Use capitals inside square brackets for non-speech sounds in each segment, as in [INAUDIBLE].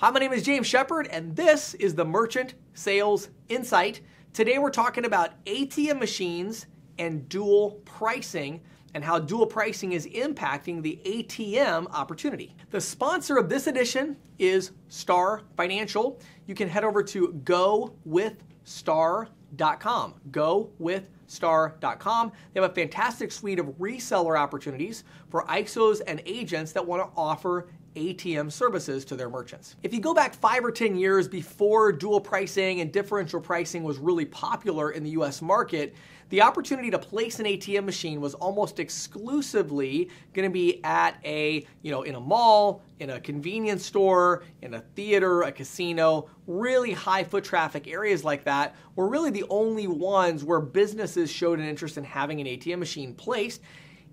Hi, my name is James Shepard, and this is the Merchant Sales Insight. Today we're talking about ATM machines and dual pricing and how dual pricing is impacting the ATM opportunity. The sponsor of this edition is Star Financial. You can head over to gowithstar.com. Gowithstar.com. They have a fantastic suite of reseller opportunities for ISOs and agents that want to offer ATM services to their merchants. If you go back five or 10 years before dual pricing and differential pricing was really popular in the US market, the opportunity to place an ATM machine was almost exclusively going to be at a, you know, in a mall, in a convenience store, in a theater, a casino, really high foot traffic areas like that were really the only ones where businesses showed an interest in having an ATM machine placed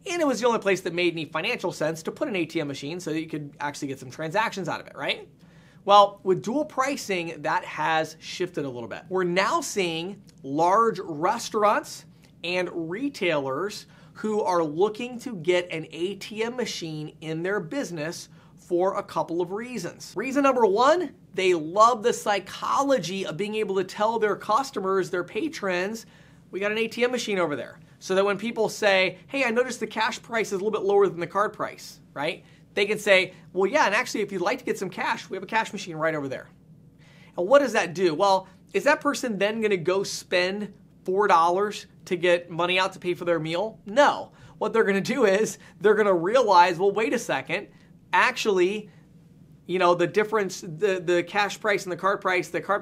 and it was the only place that made any financial sense to put an ATM machine so that you could actually get some transactions out of it, right? Well, with dual pricing, that has shifted a little bit. We're now seeing large restaurants and retailers who are looking to get an ATM machine in their business for a couple of reasons. Reason number one, they love the psychology of being able to tell their customers, their patrons, we got an ATM machine over there. So that when people say, hey, I noticed the cash price is a little bit lower than the card price, right? They can say, well, yeah, and actually, if you'd like to get some cash, we have a cash machine right over there. And what does that do? Well, is that person then going to go spend $4 to get money out to pay for their meal? No. What they're going to do is they're going to realize, well, wait a second, actually, you know, the difference, the, the cash price and the card price, the card,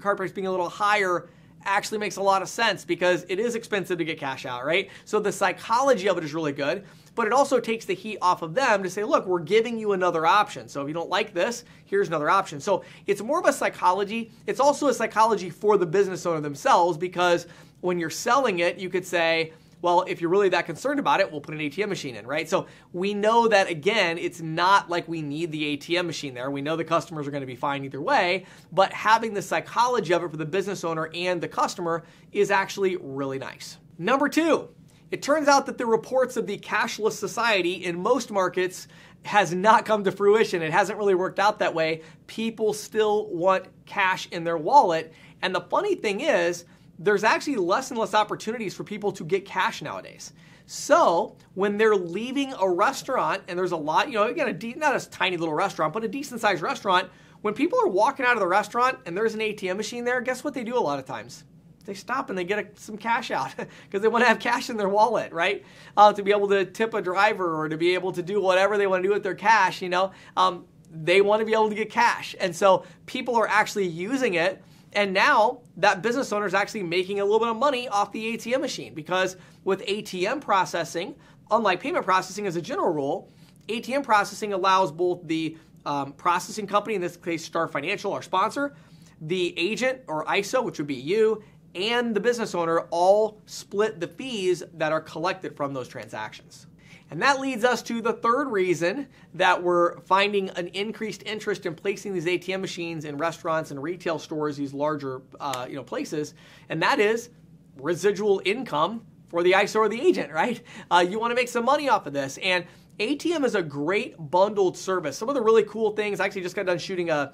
card price being a little higher actually makes a lot of sense because it is expensive to get cash out, right? So the psychology of it is really good, but it also takes the heat off of them to say, look, we're giving you another option. So if you don't like this, here's another option. So it's more of a psychology. It's also a psychology for the business owner themselves because when you're selling it, you could say, well, if you're really that concerned about it, we'll put an ATM machine in, right? So we know that again, it's not like we need the ATM machine there. We know the customers are going to be fine either way, but having the psychology of it for the business owner and the customer is actually really nice. Number two, it turns out that the reports of the cashless society in most markets has not come to fruition. It hasn't really worked out that way. People still want cash in their wallet. And the funny thing is, there's actually less and less opportunities for people to get cash nowadays. So when they're leaving a restaurant, and there's a lot, you know, again, a de- not a tiny little restaurant, but a decent sized restaurant, when people are walking out of the restaurant and there's an ATM machine there, guess what they do a lot of times? They stop and they get a, some cash out [LAUGHS] because they want to have cash in their wallet, right? Uh, to be able to tip a driver or to be able to do whatever they want to do with their cash, you know, um, they want to be able to get cash. And so people are actually using it and now that business owner is actually making a little bit of money off the ATM machine because with ATM processing, unlike payment processing as a general rule, ATM processing allows both the um, processing company, in this case Star Financial, our sponsor, the agent or ISO, which would be you, and the business owner all split the fees that are collected from those transactions. And that leads us to the third reason that we're finding an increased interest in placing these ATM machines in restaurants and retail stores, these larger uh, you know places, and that is residual income for the ISO or the agent, right? Uh, you want to make some money off of this, and ATM is a great bundled service. Some of the really cool things, I actually just got done shooting a,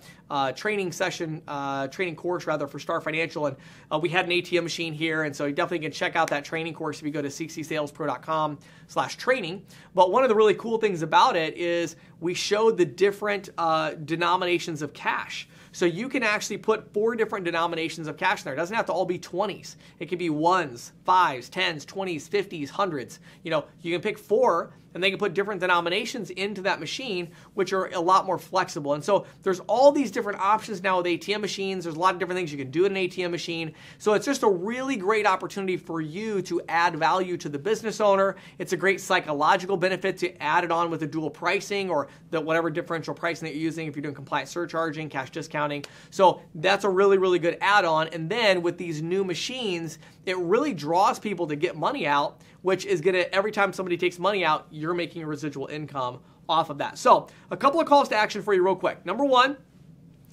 training session, uh, training course rather for Star Financial, and uh, we had an ATM machine here, and so you definitely can check out that training course if you go to ccsalespro.com slash training. But one of the really cool things about it is we showed the different uh, denominations of cash. So you can actually put four different denominations of cash in there. It doesn't have to all be 20s. It could be ones, fives, tens, 20s, 50s, hundreds. You know, you can pick four and they can put different denominations into that machine, which are a lot more flexible. And so there's all these different options now with ATM machines. There's a lot of different things you can do in an ATM machine. So it's just a really great opportunity for you to add value to the business owner. It's a great psychological benefit to add it on with the dual pricing or the whatever differential pricing that you're using if you're doing compliant surcharging, cash discounting. So that's a really, really good add-on. And then with these new machines, it really draws people to get money out, which is gonna every time somebody takes money out, you're making a residual income off of that. So a couple of calls to action for you real quick. Number one,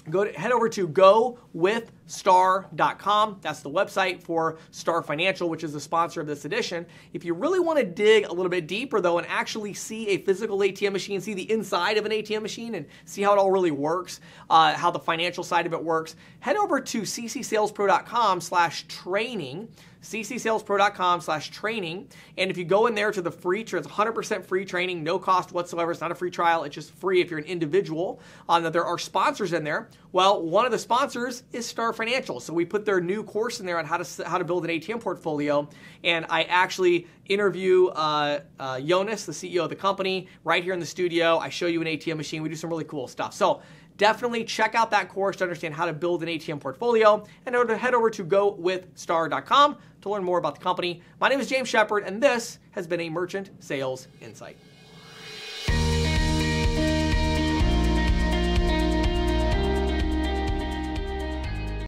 go to, head over to gowithstar.com star.com. That's the website for Star Financial, which is the sponsor of this edition. If you really want to dig a little bit deeper, though, and actually see a physical ATM machine, see the inside of an ATM machine, and see how it all really works, uh, how the financial side of it works, head over to ccsalespro.com slash training ccsalespro.com slash training. And if you go in there to the free, it's 100% free training, no cost whatsoever. It's not a free trial. It's just free if you're an individual. Um, that there are sponsors in there. Well, one of the sponsors is Star Financial. So we put their new course in there on how to, how to build an ATM portfolio. And I actually interview uh, uh, Jonas, the CEO of the company, right here in the studio. I show you an ATM machine. We do some really cool stuff. So definitely check out that course to understand how to build an ATM portfolio and head over to gowithstar.com to learn more about the company. My name is James Shepard, and this has been a Merchant Sales Insight.